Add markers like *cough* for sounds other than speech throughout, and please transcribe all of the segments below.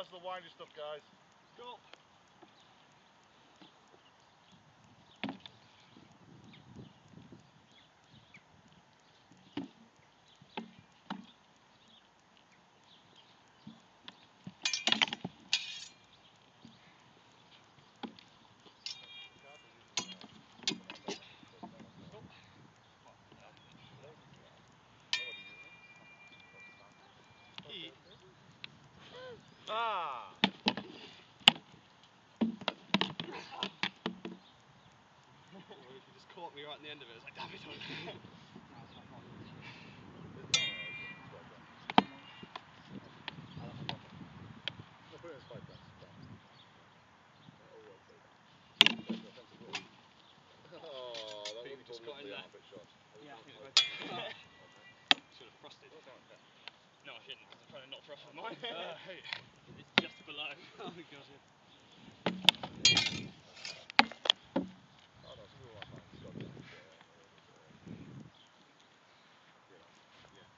of the windy stuff, guys. Go. Ah! if you just caught me right at the end of it, it's like, damn it. Oh, that Think we was *laughs* just a got in there. Yeah, it *laughs* Should have frosted. No, I shouldn't, 'cause I'm trying to not frost with mine. Uh, hey. it's just below. *laughs* Oh god, yeah. Oh, no, some of my fans got it. Yeah,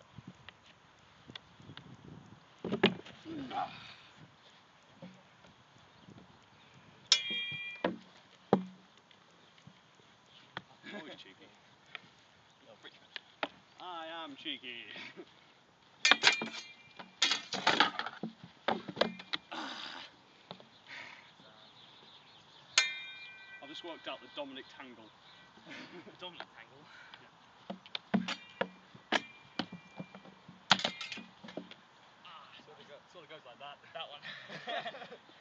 Always cheeky. Oh, British I cheeky. I've just worked out the Dominic Tangle. Dominic Tangle. Ah, sort of, go, Sort of goes like that. That one. *laughs*